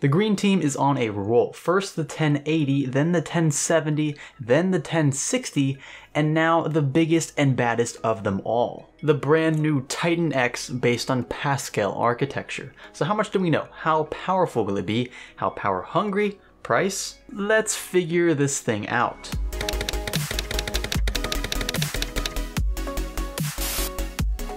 The green team is on a roll. First the 1080, then the 1070, then the 1060, and now the biggest and baddest of them all. The brand new Titan X based on Pascal architecture. So how much do we know? How powerful will it be? How power hungry? Price? Let's figure this thing out.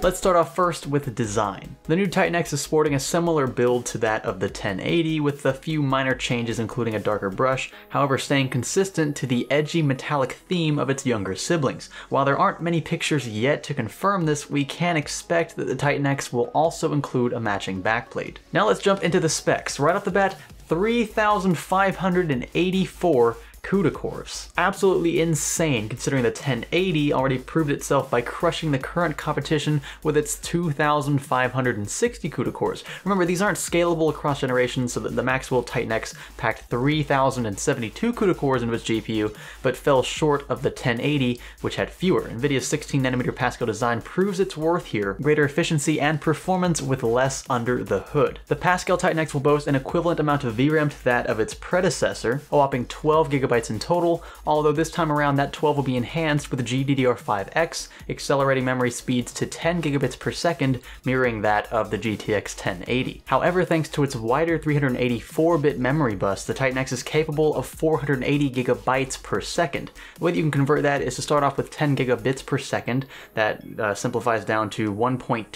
Let's start off first with the design. The new Titan X is sporting a similar build to that of the 1080 with a few minor changes including a darker brush, however staying consistent to the edgy metallic theme of its younger siblings. While there aren't many pictures yet to confirm this, we can expect that the Titan X will also include a matching backplate. Now let's jump into the specs. Right off the bat, 3,584 CUDA cores. Absolutely insane considering the 1080 already proved itself by crushing the current competition with its 2,560 CUDA cores. Remember, these aren't scalable across generations, so that the Maxwell Titan X packed 3,072 CUDA cores into its GPU, but fell short of the 1080, which had fewer. NVIDIA's 16nm Pascal design proves its worth here, greater efficiency and performance with less under the hood. The Pascal Titan X will boast an equivalent amount of VRAM to that of its predecessor, a whopping 12 GB gigabytes in total, although this time around that 12 will be enhanced with GDDR5X, accelerating memory speeds to 10 gigabits per second, mirroring that of the GTX 1080. However, thanks to its wider 384-bit memory bus, the Titan X is capable of 480 gigabytes per second. The way that you can convert that is to start off with 10 gigabits per second, that uh, simplifies down to 1.25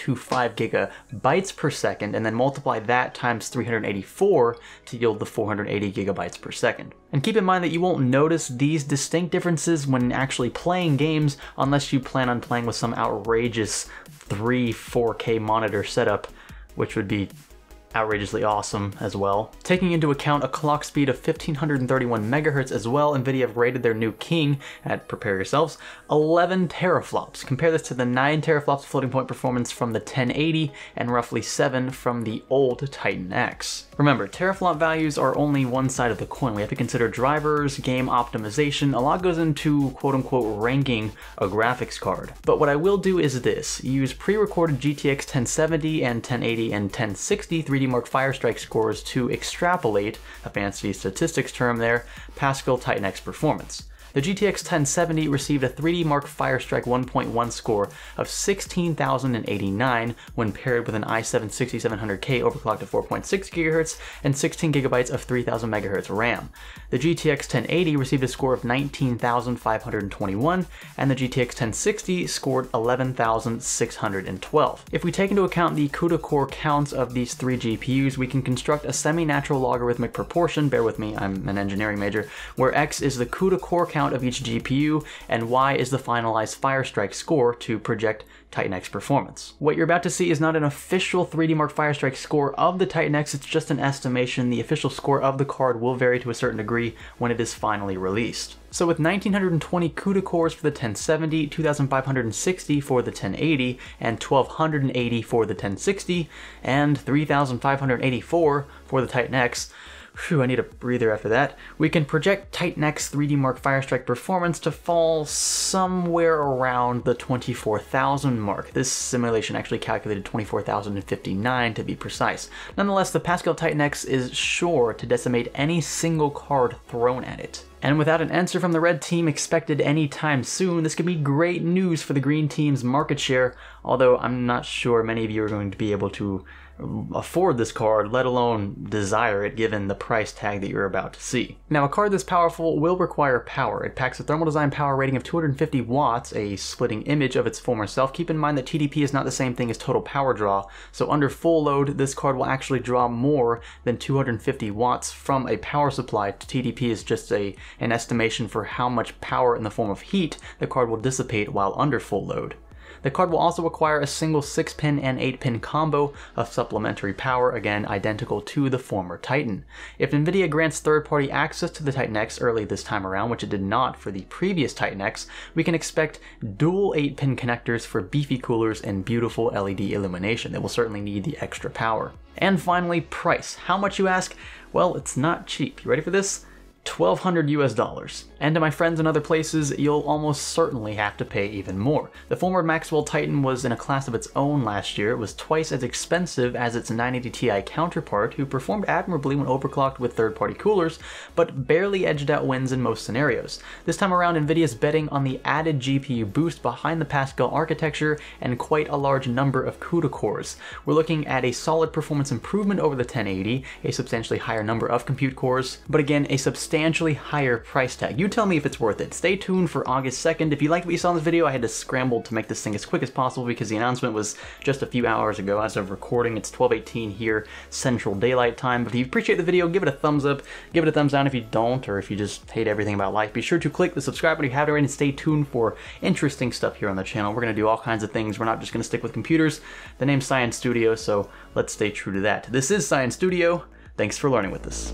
gigabytes per second, and then multiply that times 384 to yield the 480 gigabytes per second. And keep in mind that you won't notice these distinct differences when actually playing games unless you plan on playing with some outrageous 3 4K monitor setup, which would be outrageously awesome as well. Taking into account a clock speed of 1531 megahertz as well, NVIDIA rated their new king at, prepare yourselves, 11 teraflops. Compare this to the 9 teraflops floating point performance from the 1080 and roughly 7 from the old Titan X. Remember, teraflop values are only one side of the coin. We have to consider drivers, game optimization, a lot goes into quote unquote ranking a graphics card. But what I will do is this, use pre-recorded GTX 1070 and 1080 and 1060 3D Mark Firestrike scores to extrapolate, a fancy statistics term there, Pascal Titan X performance. The GTX 1070 received a 3D Mark Firestrike 1.1 score of 16,089 when paired with an i7-6700K overclocked to 4.6 GHz and 16 GB of 3000 MHz RAM. The GTX 1080 received a score of 19,521 and the GTX 1060 scored 11,612. If we take into account the CUDA core counts of these three GPUs, we can construct a semi-natural logarithmic proportion, bear with me, I'm an engineering major, where x is the CUDA core count count of each GPU, and Y is the finalized Firestrike score to project Titan X performance. What you're about to see is not an official 3D Mark Firestrike score of the Titan X, it's just an estimation. The official score of the card will vary to a certain degree when it is finally released. So with 1920 CUDA cores for the 1070, 2560 for the 1080, and 1280 for the 1060, and 3584 for the Titan X, Phew, I need a breather after that. We can project Titan X 3D Mark Firestrike performance to fall somewhere around the 24,000 mark. This simulation actually calculated 24,059 to be precise. Nonetheless, the Pascal Titan X is sure to decimate any single card thrown at it. And without an answer from the red team expected anytime soon, this could be great news for the green team's market share, although I'm not sure many of you are going to be able to afford this card, let alone desire it given the price tag that you're about to see. Now a card this powerful will require power. It packs a thermal design power rating of 250 watts, a splitting image of its former self. Keep in mind that TDP is not the same thing as total power draw, so under full load this card will actually draw more than 250 watts from a power supply. TDP is just a an estimation for how much power in the form of heat the card will dissipate while under full load. The card will also require a single 6-pin and 8-pin combo of supplementary power, again identical to the former Titan. If NVIDIA grants third-party access to the Titan X early this time around, which it did not for the previous Titan X, we can expect dual 8-pin connectors for beefy coolers and beautiful LED illumination. They will certainly need the extra power. And finally, price. How much you ask? Well, it's not cheap. You ready for this? 1200 US dollars. And to my friends in other places, you'll almost certainly have to pay even more. The former Maxwell Titan was in a class of its own last year. It was twice as expensive as its 980 Ti counterpart, who performed admirably when overclocked with third-party coolers, but barely edged out wins in most scenarios. This time around, Nvidia's betting on the added GPU boost behind the Pascal architecture and quite a large number of CUDA cores. We're looking at a solid performance improvement over the 1080, a substantially higher number of compute cores, but again, a substantially higher price tag. You tell me if it's worth it. Stay tuned for August 2nd. If you liked what you saw in this video, I had to scramble to make this thing as quick as possible because the announcement was just a few hours ago as of recording. It's 1218 here, Central Daylight Time. But if you appreciate the video, give it a thumbs up, give it a thumbs down if you don't, or if you just hate everything about life. Be sure to click the subscribe button if you haven't already and stay tuned for interesting stuff here on the channel. We're going to do all kinds of things. We're not just going to stick with computers. The name's Science Studio, so let's stay true to that. This is Science Studio. Thanks for learning with us.